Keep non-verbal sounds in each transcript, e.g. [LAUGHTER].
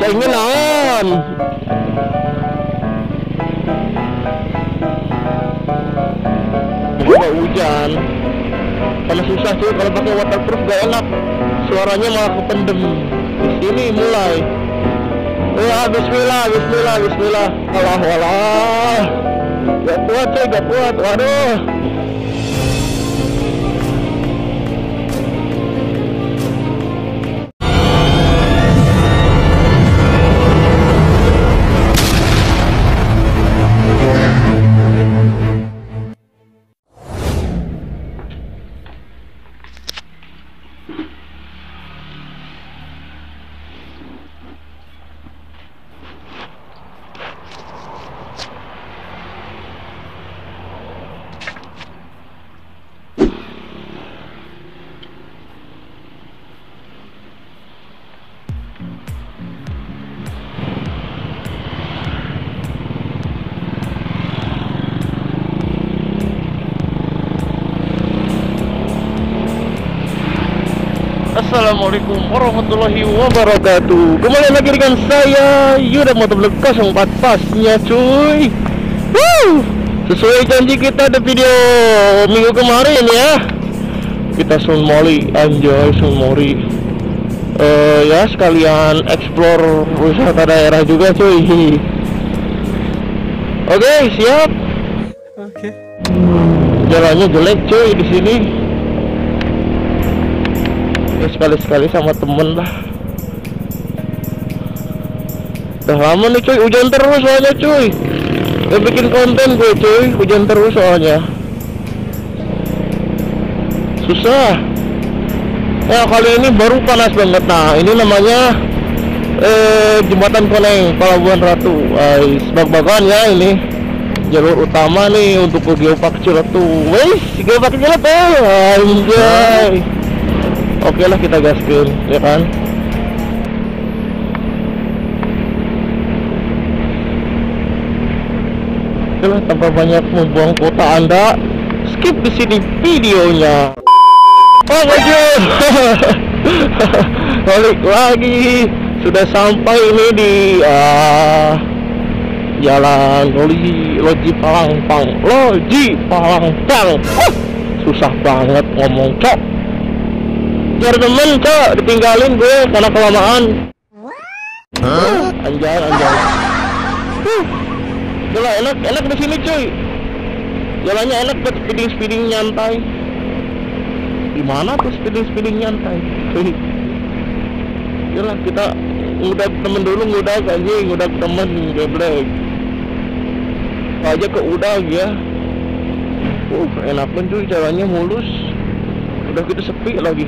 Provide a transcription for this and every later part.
Kaingin naon? Gak hujan. Karena susah cuy kalau pakai waterproof gak enak. Suaranya malah kependem. Di sini mulai. Ya bismillah, bismillah, bismillah. Allah, Allah Gak kuat cuy, gak kuat. Waduh Assalamualaikum warahmatullahi wabarakatuh. Kembali lagi dengan saya Yuda Motovlog 04 pasnya cuy. Woo! Sesuai janji kita di video minggu kemarin ya. Kita sunmoli, anjoy sunmori uh, Ya sekalian explore wisata daerah juga cuy. Oke siap? Oke. Jalannya jelek cuy di sini ya sekali-sekali sama temen lah. Udah lama nih cuy hujan terus soalnya cuy. Gak bikin konten gue cuy hujan terus soalnya. Susah. Ya kali ini baru panas banget. Nah ini namanya eh jembatan koneng Pelabuhan Ratu. Ais bag-bagan ya ini. Jalur utama nih untuk ke Geopark Ciletu. Wes Geopark Ciletu anjay oke lah kita gaskin ya kan? Oke lah tanpa banyak membuang kuota anda skip di sini videonya. Oh lanjut [LAUGHS] balik lagi. Sudah sampai ini di ah, jalan Loji Loji Palangpang. Loji Palangpang. Oh, susah banget ngomong cok biar temen cok. Ditinggalin gue karena kelamaan. Anjay anjay. Huh. Enak enak di sini cuy. Jalannya enak buat speeding speeding nyantai. Di mana tuh speeding speeding nyantai? Cuy. Yalah kita ngudak temen dulu ngudak aja ngudak temen geblek. Aja ke udah ya. Uh enak pun cuy. Jalannya mulus. Udah gitu sepi lagi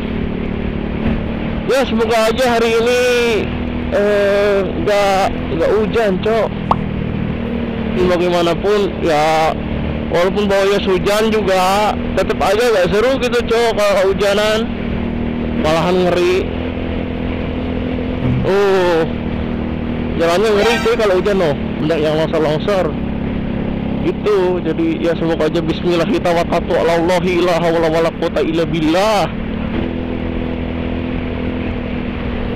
ya semoga aja hari ini eh nggak nggak hujan cok. Ini bagaimanapun ya walaupun bawahnya hujan juga tetap aja nggak seru gitu cok kalau kehujanan malahan ngeri. Uh jalannya ngeri cuy kalau hujan loh benda yang longsor longsor gitu jadi ya semoga aja Bismillah kita wakatu ala Allahi la hawla wala quwata illa billah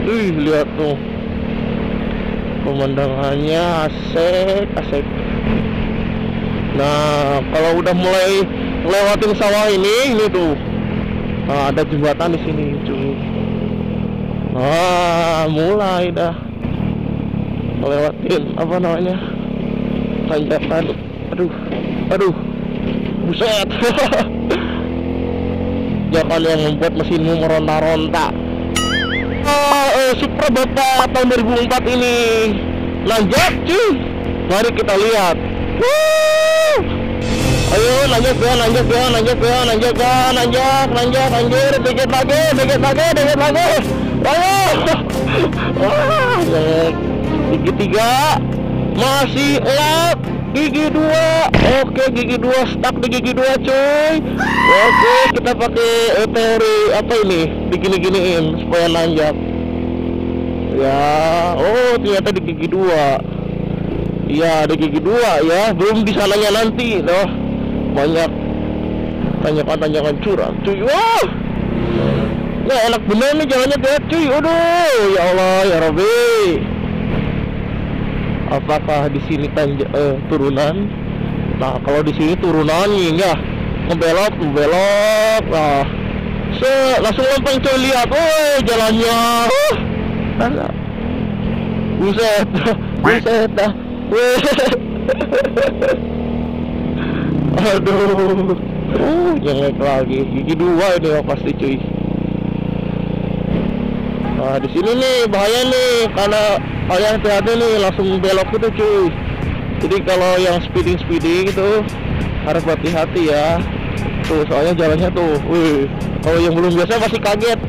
Wih, lihat tuh. Pemandangannya asik, asik. Nah, kalau udah mulai lewatin sawah ini, ini tuh. Nah, ada jembatan di sini, cuy. Ah, mulai dah. Lewatin apa namanya? Tanjakan. Aduh. Aduh. Buset. [LAUGHS] Jangan yang membuat mesinmu meronta-ronta. Oh, eh, Supra Bapak tahun 2004 ini nanjak cuy. Mari kita lihat. Wuh. ayo nanjak ya nanjak ya nanjak ya nanjak ya nanjak nanjak anjir dikit lagi dikit lagi dikit lagi. Ayo [LAUGHS] gigi tiga masih lap. Gigi dua. Oke gigi dua stuck di gigi dua cuy. Oke kita pakai eh, teori apa ini? Digini-giniin supaya nanjak ya. Oh ternyata di gigi dua. Iya di gigi dua ya. Belum di sananya nanti loh banyak tanjakan-tanjakan curang cuy. Wah! Ya enak bener nih jalannya kayak cuy. Aduh ya Allah ya Rabbi. Apakah di sini tanja, eh, turunan? Nah kalau di sini turunan ya. Ngebelok ngebelok. Nah se langsung lempeng coy lihat woi jalannya. Uh, nah, buset. Buset. Dah aduh. Uh, nyengek lagi. Gigi dua ini ya pasti cuy. Nah di sini nih bahaya nih. Karena kalian hati-hati nih langsung belok itu cuy. Jadi kalau yang speeding speeding itu harus hati-hati ya. Tuh soalnya jalannya tuh wih. Kalau yang belum biasa masih kaget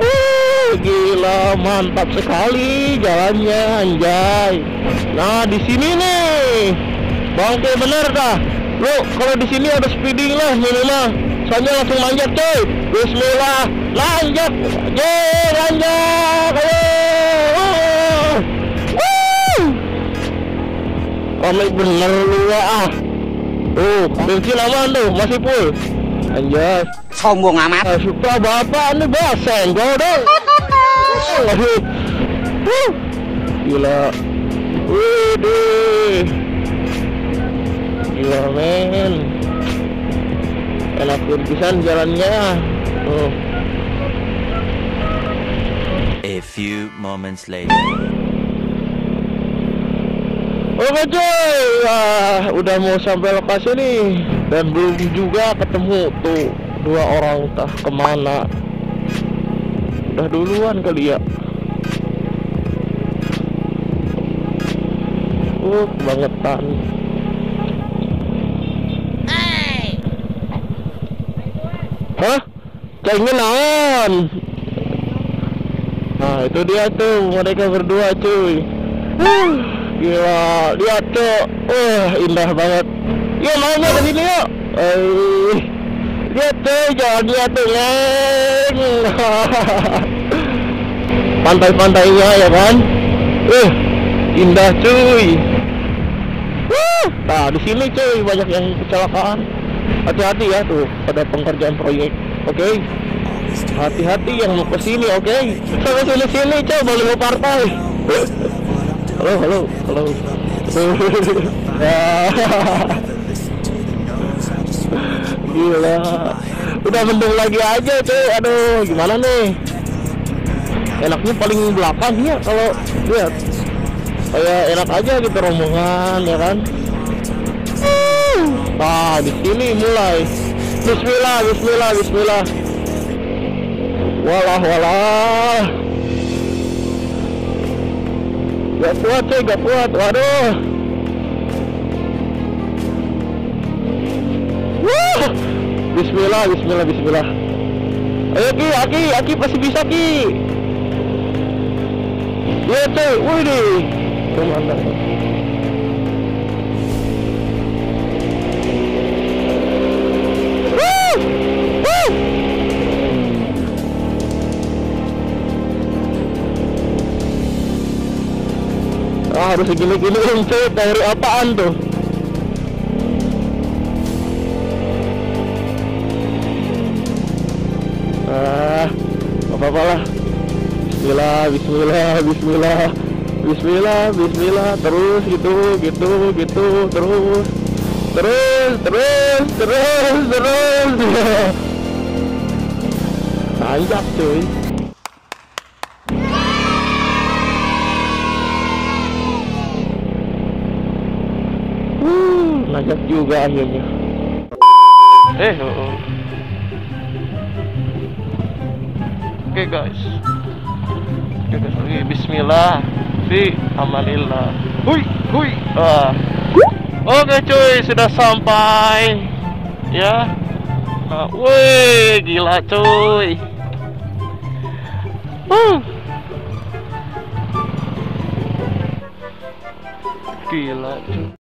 uh, gila mantap sekali jalannya anjay. Nah di sini nih. Bangke bener dah. Lo kalau di sini ada speeding lah minimal. Soalnya langsung manjat coy. Bismillah. Lanjut. Ye lanjut. Komik bener lu ah. Tuh bensin aman tuh masih full Anjay. Sombong amat Suka bapak nih bos senggol dong Gila Widih Gila men. Enak pisan jalannya Tuh A few moments later. Oke wah udah mau sampai lokasi nih dan belum juga ketemu tuh dua orang entah ke mana. Udah duluan kali ya. Uh, bangetan. Hah? Kayaknya naon? Nah itu dia tuh mereka berdua cuy. Uh. Gila, lihat tuh. Wah, indah banget. Yuk, maunya ke sini yuk. Eh, lihat tuh jalannya tuh, Leng. [LAUGHS] Pantai-pantainya ya kan? Uh, indah cuy. Uh, nah di sini cuy banyak yang kecelakaan. Hati-hati ya tuh pada pengerjaan proyek. Oke. Hati-hati yang mau ke sini, oke? Sampai sini-sini cuy, boleh mau partai. halo halo halo [LAUGHS] gila. Udah mendung lagi aja cuy. Aduh gimana nih? Enaknya paling belakang ya kalau lihat. Kayak enak aja gitu rombongan ya kan? Nah di sini mulai. Bismillah Bismillah Bismillah. Walah walah. Gak kuat cuy, gak kuat. Waduh. Bismillah, bismillah, bismillah. Ayo Ki, Aki, Aki pasti bisa Ki. Ya cuy, wih deh. Ke mana? Ah, harus segini-gini cuy dari apaan tuh apa-apa lah. Bismillah Bismillah Bismillah. Bismillah Bismillah. Terus gitu gitu gitu terus. Terus terus terus terus. [LAUGHS] Tanjak cuy. Najak juga akhirnya. Eh oh, oh. Oke okay, guys. Oke okay, guys Bismillah. Fi amalillah. Hui hui. Ah. oke okay, cuy sudah sampai. Ya. Nah, wih gila cuy. Uh. gila cuy